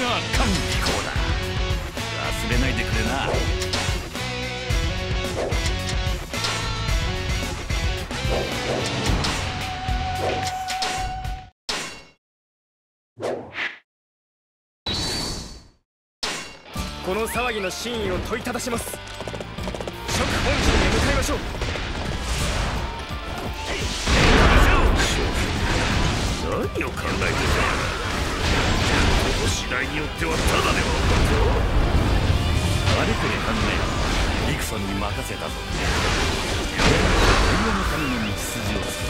が歓喜行だ。忘れないでくれな。この騒ぎの真意を問いただします。諸本陣へ向かいましょう。何を考えてたこの次第によってはただではあれこれ考えリクさんに任せたぞ。平和のための道筋を作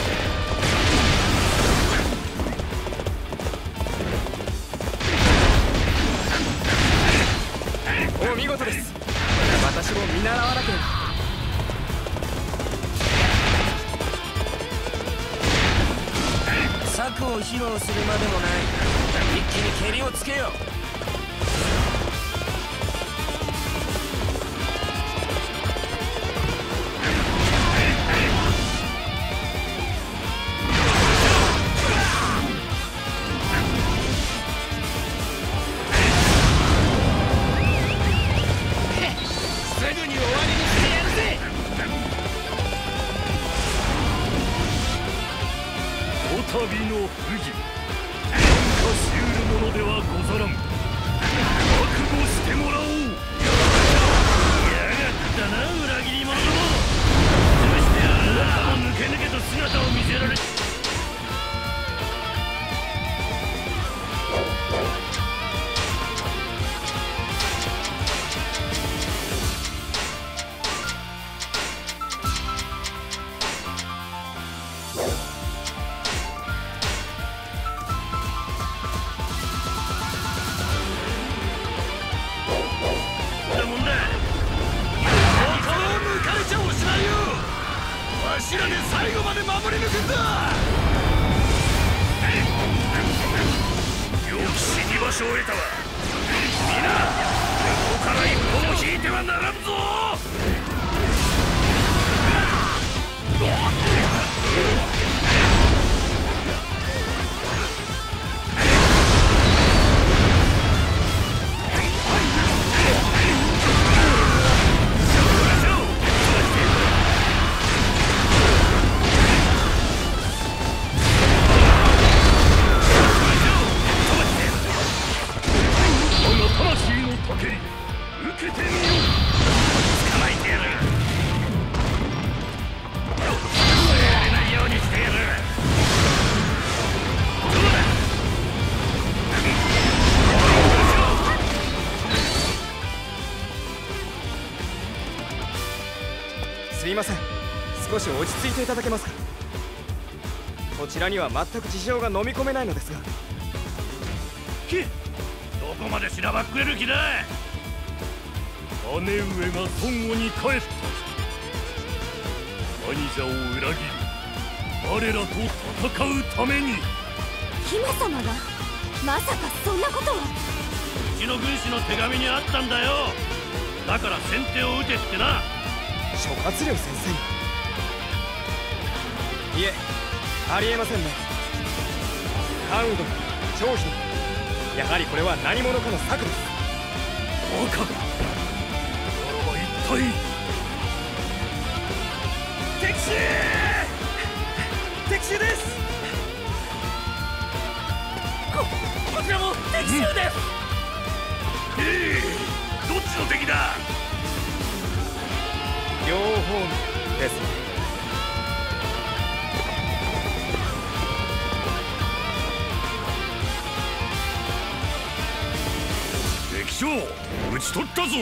るお見事です。私も見習わなければ。策を披露するまでもない。一気に蹴りをつけよう。すいません。少し落ち着いていただけますか？こちらには全く事情が飲み込めないのですが。きどこまでしらばっくれる気だ？姉上が孫悟に帰った。兄者を裏切り我らと戦うために。姫様がまさかそんなことを。うちの軍師の手紙にあったんだよ。だから先手を打てってな諸葛亮先生。にいえありえませんね。関羽殿張飛殿やはりこれは何者かの策です。バカならば一体。敵襲敵襲です！ここちらも敵襲です、ええどっちの敵だ？両方ですね。敵将討ち取ったぞ。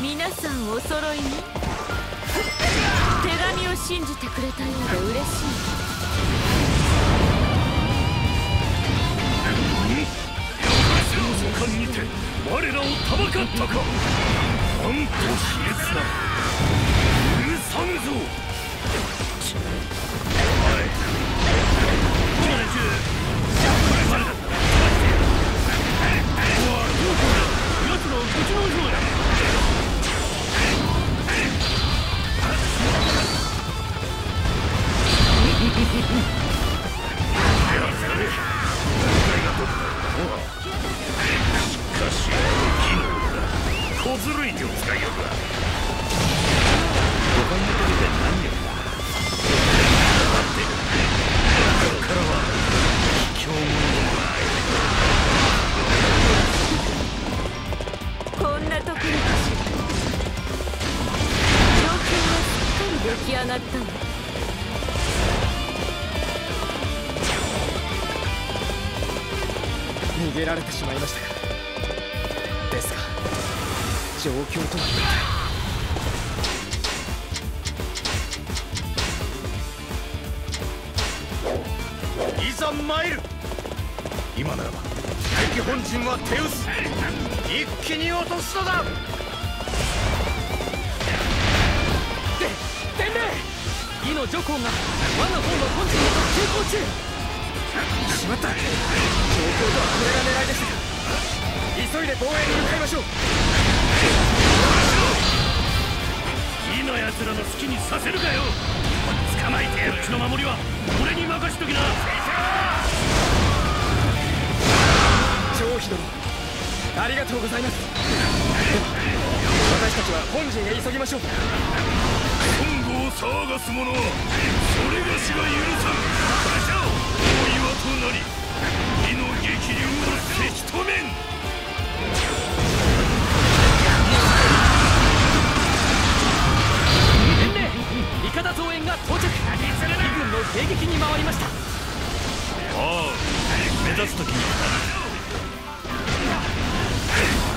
皆さんお揃いに？手紙を信じてくれたようで嬉しい。その間にて我らをたばかったか卑劣な。許さぬぞ。ったわ逃げられてしまいましたがですが状況とは。いざ参る。今ならば敵本陣は手薄。一気に落とすのだ。義の女皇が我が方の本陣へと急行中しまった状況とはこれが狙いでしたか急いで防衛に向かいましょう火の奴らの好きにさせるかよ捕まえてやるこっちの守りは俺に任しときな張飛殿ありがとうございます私たちは本陣へ急ぎましょう騒がす者はそれがしが許さん。大岩となり火の激流をせき止めん。味方増援が到着。義軍の迎撃に回りました。ああ目立つ時に。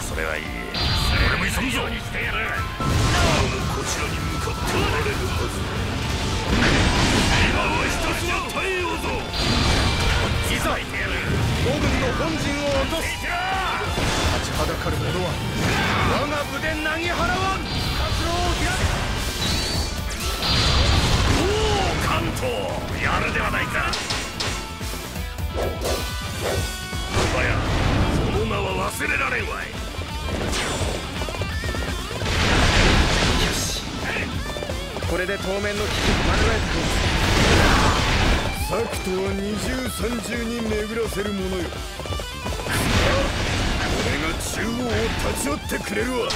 それはいい。俺も急ぐぞ。こちらに向かっておられる人は二重三重に巡らせるものよ。俺が中央を立ち寄ってくれるわ。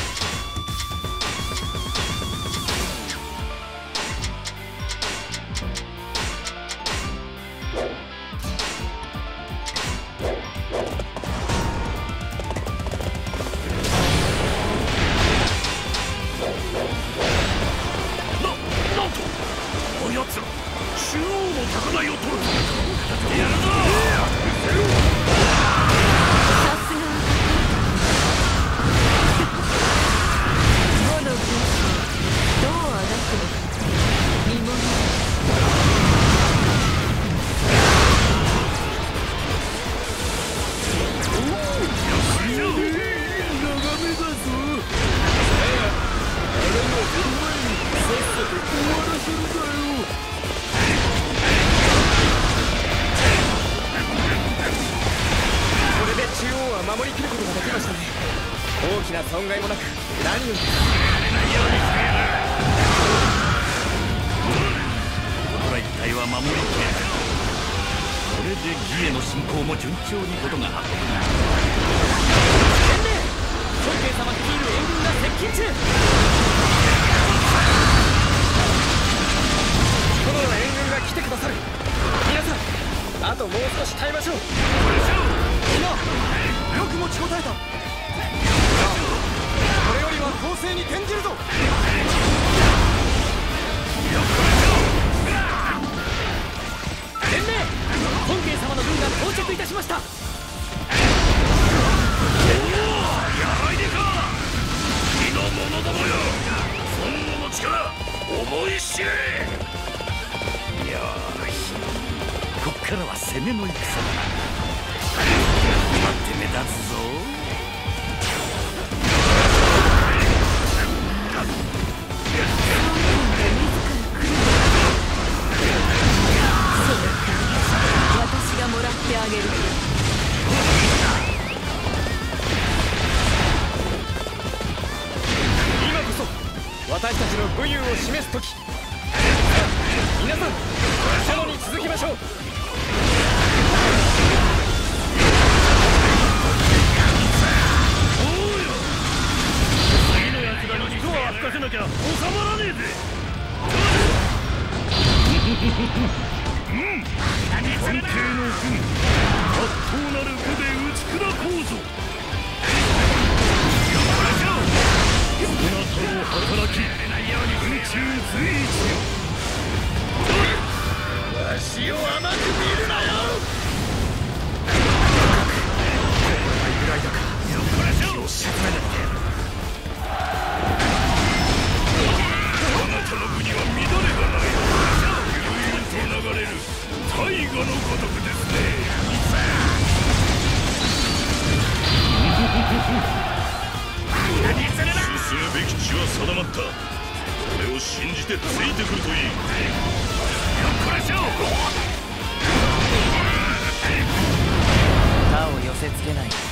損害もなく何よりですここら一帯は守りきれたこれで義への進行も順調にことが運ぶな伝令孫慶様率いる援軍が接近中殿の援軍が来てくださる。皆さんあともう少し耐えましょう。本慶様の軍が到着いたしました。おおやらいでか。火の者どもよ本能の力思い知れよしこっからは攻めの戦。だ待って目立つぞ武器。信じてついてくるといい。よっこらしょ他を寄せつけない。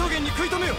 最小限に食い止めよ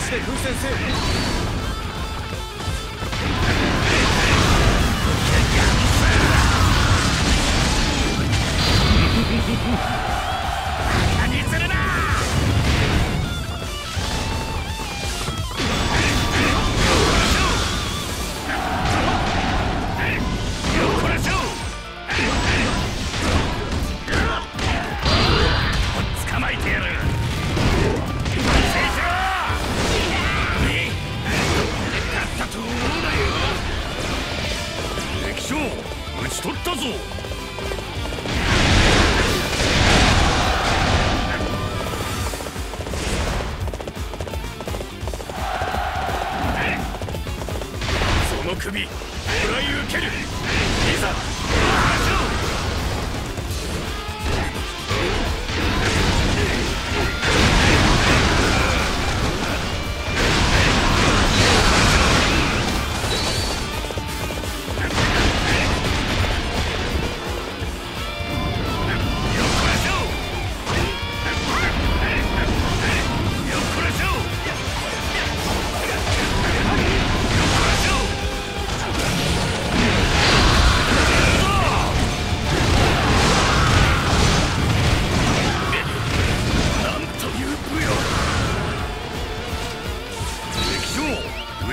して風船せよ逃。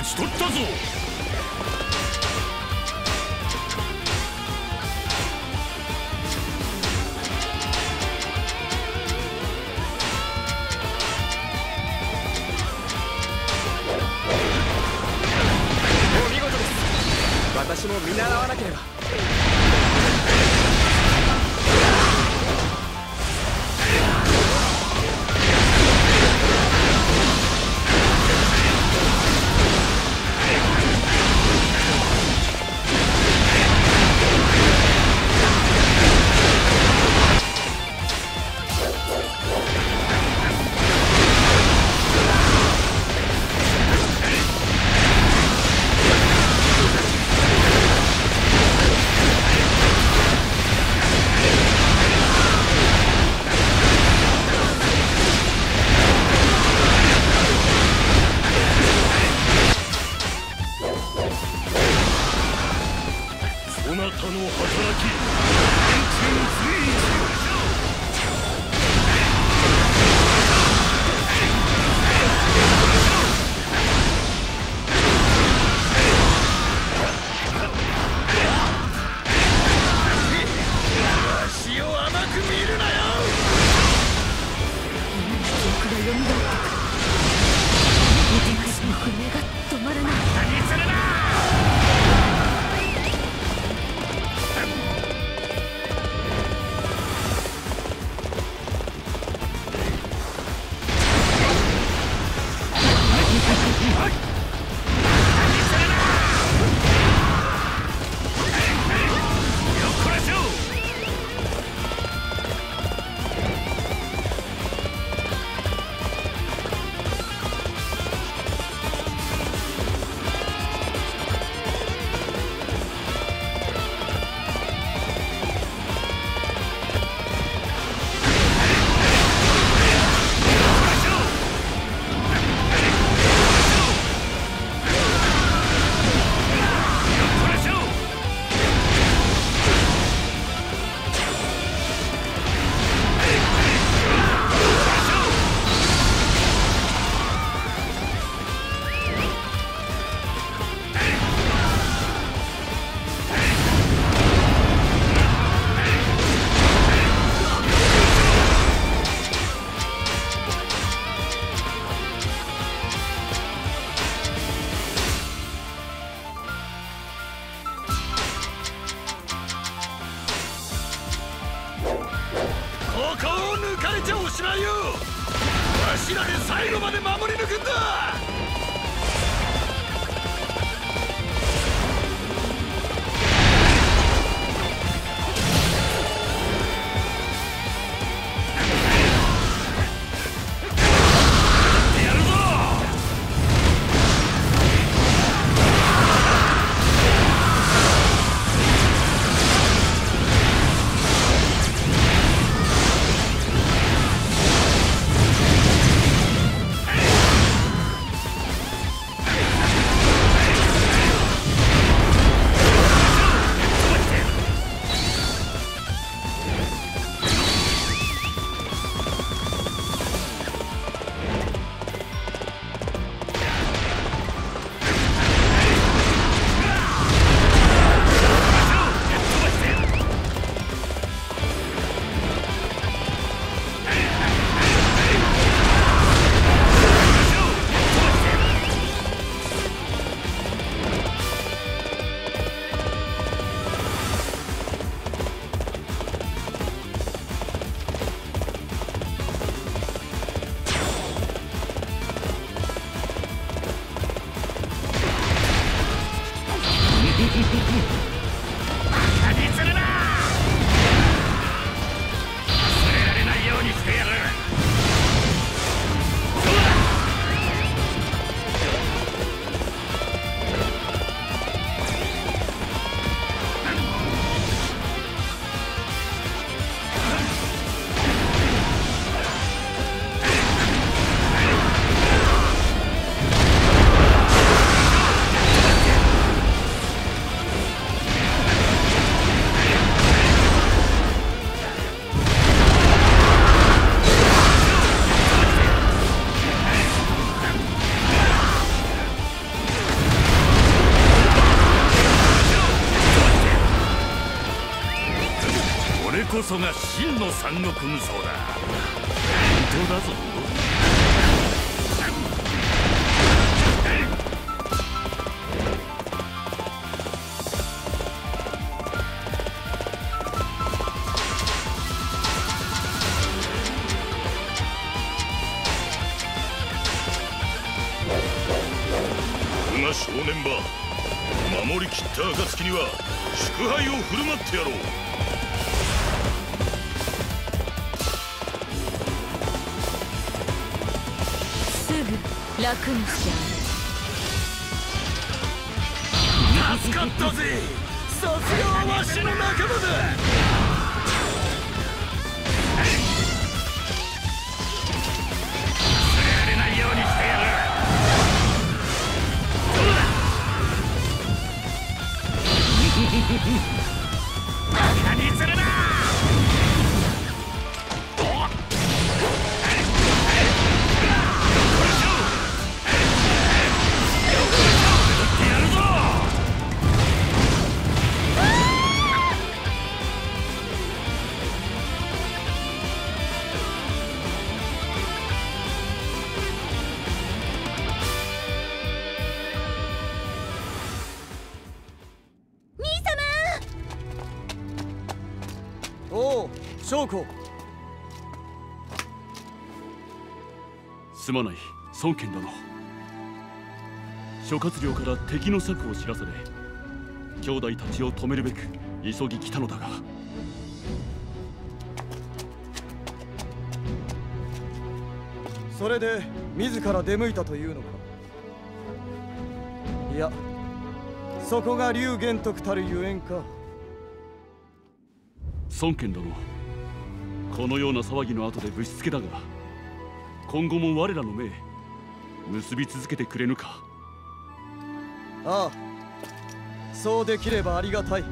ち取ったぞ。こが真の三国無双だ。本当だぞ。我が正念場守りきった暁には祝杯を振る舞ってやろう。楽にして助かったぜ。さすがはわしの仲間だ。忘れられないようにしてやる。バすまない孫権殿。諸葛亮から敵の策を知らされ兄弟たちを止めるべく急ぎ来たのだが。それで自ら出向いたというのか？いやそこが龍玄徳たるゆえんか。孫権殿このような騒ぎの後でぶしつけだが今後も我らの命結び続けてくれぬか。ああそうできればありがたい。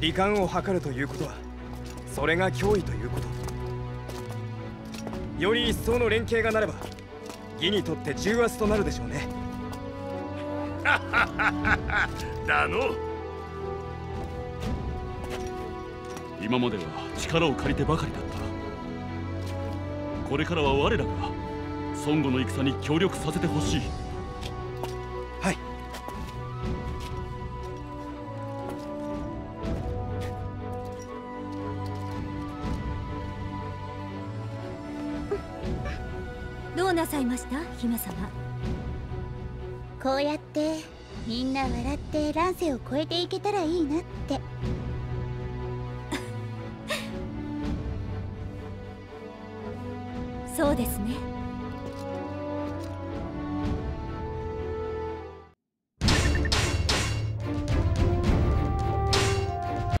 罹患を図るということはそれが脅威ということ。より一層の連携がなれば義にとって重圧となるでしょうね。だの今までは力を借りてばかりだった。これからは我らが孫悟の戦に協力させてほしい。はい。どうなさいました？姫様。こうやってみんな笑って乱世を越えていけたらいいなって